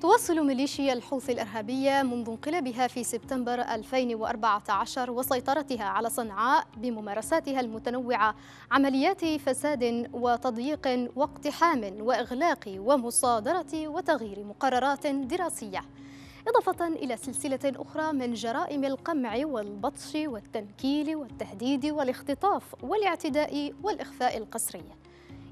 تواصل ميليشيا الحوثي الإرهابية منذ انقلابها في سبتمبر 2014 وسيطرتها على صنعاء بممارساتها المتنوعة عمليات فساد وتضييق واقتحام وإغلاق ومصادرة وتغيير مقررات دراسية. إضافة إلى سلسلة أخرى من جرائم القمع والبطش والتنكيل والتهديد والاختطاف والاعتداء والإخفاء القسري.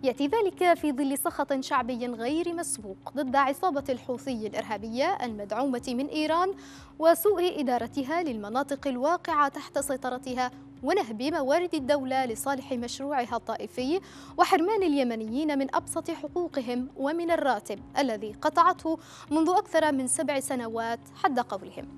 يأتي ذلك في ظل سخط شعبي غير مسبوق ضد عصابة الحوثي الإرهابية المدعومة من إيران وسوء إدارتها للمناطق الواقعة تحت سيطرتها ونهب موارد الدولة لصالح مشروعها الطائفي وحرمان اليمنيين من أبسط حقوقهم ومن الراتب الذي قطعته منذ أكثر من سبع سنوات حد قولهم.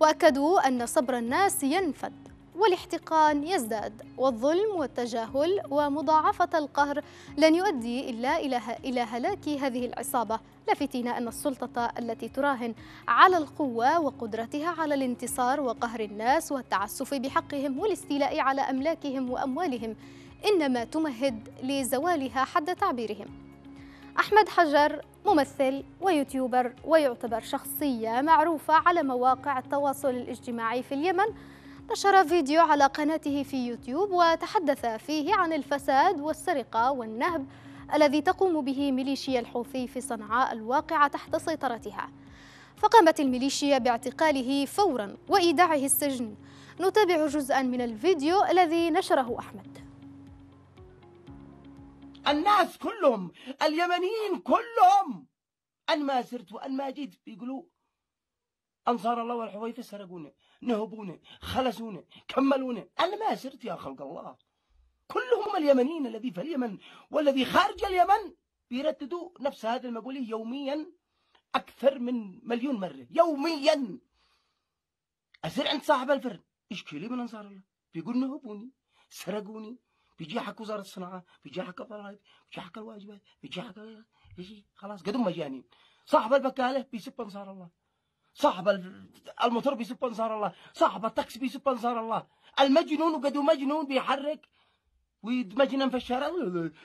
وأكدوا أن صبر الناس ينفد. والاحتقان يزداد والظلم والتجاهل ومضاعفة القهر لن يؤدي إلا إلى هلاك هذه العصابة. لافتين أن السلطة التي تراهن على القوة وقدرتها على الانتصار وقهر الناس والتعسف بحقهم والاستيلاء على أملاكهم وأموالهم إنما تمهد لزوالها حد تعبيرهم. أحمد حجر ممثل ويوتيوبر ويعتبر شخصية معروفة على مواقع التواصل الاجتماعي في اليمن. نشر فيديو على قناته في يوتيوب وتحدث فيه عن الفساد والسرقة والنهب الذي تقوم به ميليشيا الحوثي في صنعاء الواقعة تحت سيطرتها. فقامت الميليشيا باعتقاله فورا وإيداعه السجن. نتابع جزءا من الفيديو الذي نشره أحمد. الناس كلهم اليمنيين كلهم. أن ما سرت وأن ما جيت بيقولوا أنصار الله والحويفة سرقوني نهبوني خلسوني كملوني. أنا ما سرت يا خلق الله. كلهم اليمنيين الذي في اليمن والذي خارج اليمن بيرددوا نفس هذه المقولة يوميا أكثر من مليون مرة. يوميا. أصير عند صاحب الفرن. يشكي لي من أنصار الله؟ بيقول نهبوني سرقوني. بيجي حق وزارة الصناعة بيجي حق الضرائب بيجي حق الواجبات بيجي حق خلاص قدم مجانين. صاحب البكالة بيسب أنصار الله. صاحب الموتور بيسب انصار الله صاحب التاكسي بيسب انصار الله. المجنون وقدو مجنون بيحرك. ويتمجنن في الشارع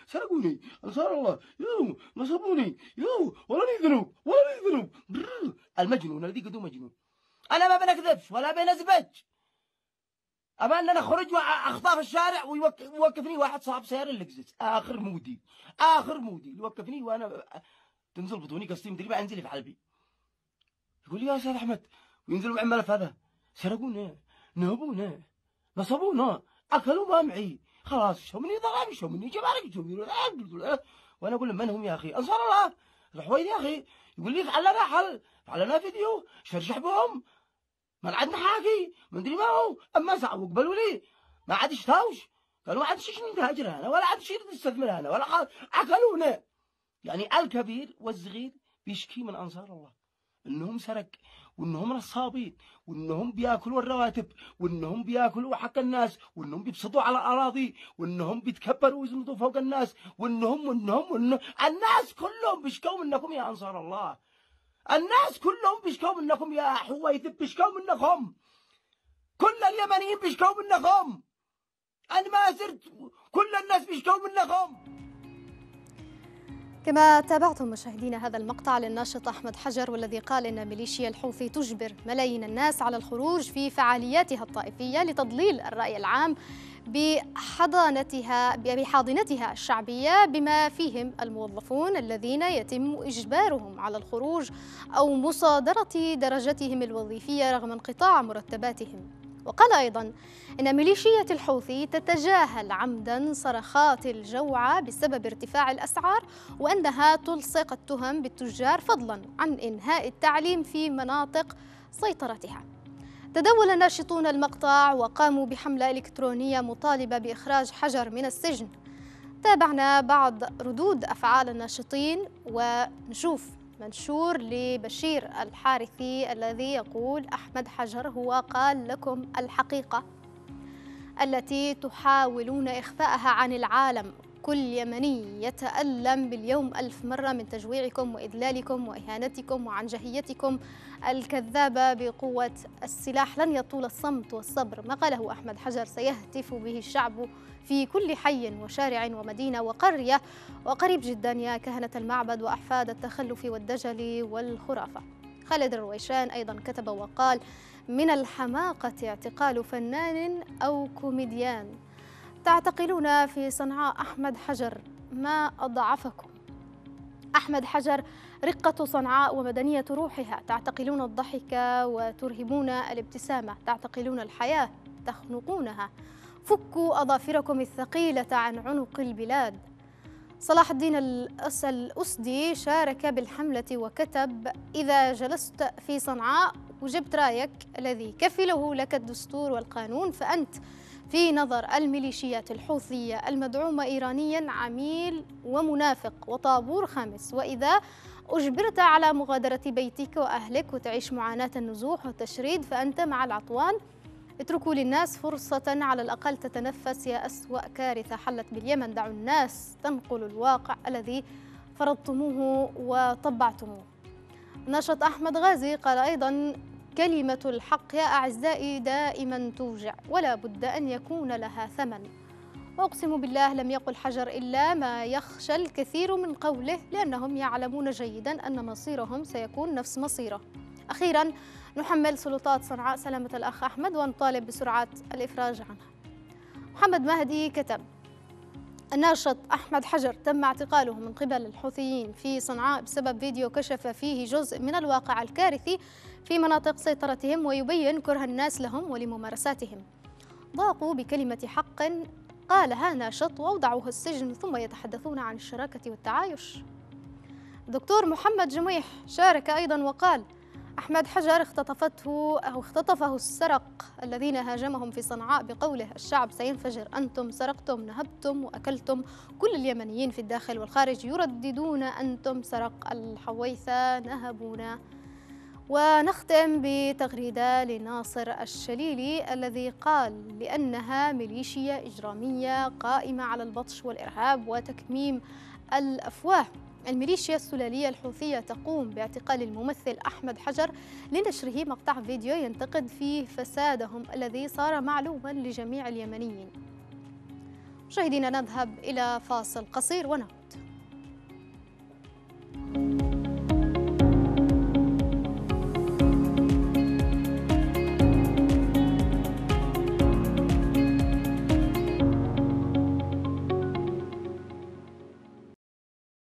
سرقوني. أنصار الله. يو نصبوني. يو ولا ذنوب ولا ذنوب المجنون الذي قدو مجنون. أنا ما بنكذبش ولا بنزبج. أما ان أنا اخرج وأخطأ في الشارع ويوقفني واحد صاحب سيارة اللكزس آخر مودي. آخر مودي. يوقفني وأنا تنزل بطوني قصتي مدري أنزل في حلبي. يقول لي يا أستاذ أحمد وينزلوا معي الملف هذا. سرقونا نهبونا نصبونا أكلوا ما معي. خلاص شو مني ضرب شو مني جبارك؟ شو مني وأنا أقول من هم يا أخي؟ أنصار الله. الحويد يا أخي؟ يقول لي فعل لنا حل فعل لنا فيديو. شرشح بهم ما عندنا حاكي ما أدري ما هو. أما سعوا قبلوا لي ما عاد يشتاوش قالوا ما عاد شيء نتهاجر هنا؟ ولا عاد شيء نستثمر هنا. ولا أكلونا. يعني الكبير والصغير بيشكي من أنصار الله. إنهم سرق وإنهم نصابين وإنهم بيأكلوا الرواتب وإنهم بيأكلوا حق الناس وإنهم بيبسطوا على الاراضي وإنهم بيتكبروا ويزمطوا فوق الناس وإنهم وإنهم وإنهم. الناس كلهم بيشكوا منكم يا أنصار الله. الناس كلهم بيشكوا منكم يا حويثب بيشكوا منكم. كل اليمنيين بيشكوا منكم. أنا ما زرت كل الناس بيشكوا منكم. كما تابعتم مشاهدينا هذا المقطع للناشط أحمد حجر والذي قال إن ميليشيا الحوثي تجبر ملايين الناس على الخروج في فعالياتها الطائفية لتضليل الرأي العام بحضانتها بحاضنتها الشعبية بما فيهم الموظفون الذين يتم إجبارهم على الخروج أو مصادرة درجتهم الوظيفية رغم انقطاع مرتباتهم. وقال أيضا إن ميليشية الحوثي تتجاهل عمدا صرخات الجوعة بسبب ارتفاع الأسعار وأنها تلصق التهم بالتجار فضلا عن إنهاء التعليم في مناطق سيطرتها. تداول ناشطون المقطع وقاموا بحملة إلكترونية مطالبة بإخراج حجر من السجن. تابعنا بعض ردود أفعال الناشطين ونشوف منشور لبشير الحارثي الذي يقول أحمد حجر هو قال لكم الحقيقة التي تحاولون إخفاءها عن العالم. كل يمني يتألم باليوم ألف مرة من تجويعكم وإذلالكم وإهانتكم وعنجهيتكم الكذابة بقوة السلاح. لن يطول الصمت والصبر ما قاله أحمد حجر. سيهتف به الشعب في كل حي وشارع ومدينة وقرية وقريب جدا يا كهنة المعبد وأحفاد التخلف والدجل والخرافة. خالد الرويشان أيضا كتب وقال من الحماقة اعتقال فنان أو كوميديان تعتقلون في صنعاء أحمد حجر ما أضعفكم؟ أحمد حجر رقة صنعاء ومدنية روحها تعتقلون الضحك وترهبون الابتسامة تعتقلون الحياة تخنقونها. فكوا أظافركم الثقيلة عن عنق البلاد. صلاح الدين الأسدي شارك بالحملة وكتب إذا جلست في صنعاء وجبت رأيك الذي كفله لك الدستور والقانون فأنت في نظر الميليشيات الحوثية المدعومة إيرانيا عميل ومنافق وطابور خامس. وإذا أجبرت على مغادرة بيتك وأهلك وتعيش معاناة النزوح والتشريد فأنت مع العطوان. اتركوا للناس فرصة على الأقل تتنفس يا أسوأ كارثة حلت باليمن. دعوا الناس تنقل الواقع الذي فرضتموه وطبعتموه. نشط أحمد غازي قال أيضا كلمة الحق يا أعزائي دائما توجع ولا بد أن يكون لها ثمن. وأقسم بالله لم يقل حجر إلا ما يخشى الكثير من قوله لأنهم يعلمون جيدا أن مصيرهم سيكون نفس مصيره. أخيرا نحمل سلطات صنعاء سلامة الأخ أحمد ونطالب بسرعة الإفراج عنها. محمد مهدي كتب. الناشط أحمد حجر تم اعتقاله من قبل الحوثيين في صنعاء بسبب فيديو كشف فيه جزء من الواقع الكارثي في مناطق سيطرتهم ويبين كره الناس لهم ولممارساتهم. ضاقوا بكلمة حق قالها ناشط وأوضعوه السجن ثم يتحدثون عن الشراكة والتعايش. دكتور محمد جميح شارك أيضا وقال أحمد حجر اختطفته أو اختطفه السرق الذين هاجمهم في صنعاء بقوله الشعب سينفجر أنتم سرقتم نهبتم وأكلتم. كل اليمنيين في الداخل والخارج يرددون أنتم سرق الحويثة نهبونا. ونختم بتغريدة لناصر الشليلي الذي قال لأنها ميليشيا إجرامية قائمة على البطش والإرهاب وتكميم الأفواه. الميليشيا السلالية الحوثية تقوم باعتقال الممثل أحمد حجر لنشره مقطع فيديو ينتقد فيه فسادهم الذي صار معلوما لجميع اليمنيين. مشاهدينا نذهب إلى فاصل قصير ونعود